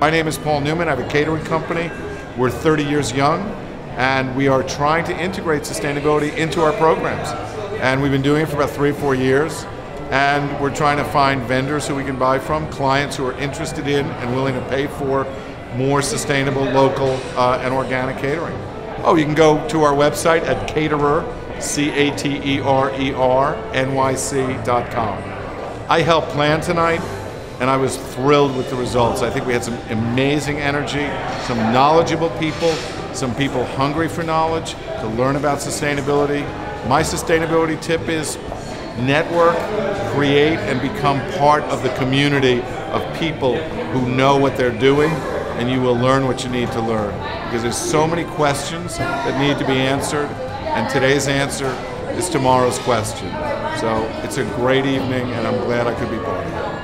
My name is Paul Neuman. I have a catering company. We're 30 years young, and we are trying to integrate sustainability into our programs. And we've been doing it for about three or four years. And we're trying to find vendors who we can buy from, clients who are interested in and willing to pay for more sustainable, local, uh, and organic catering. Oh, you can go to our website at caterer, C A T E R E R, NYC.com. I helped plan tonight, and I was thrilled with the results. I think we had some amazing energy, some knowledgeable people, some people hungry for knowledge to learn about sustainability. My sustainability tip is network, create, and become part of the community of people who know what they're doing, and you will learn what you need to learn. Because there's so many questions that need to be answered, and today's answer is tomorrow's question. So it's a great evening, and I'm glad I could be part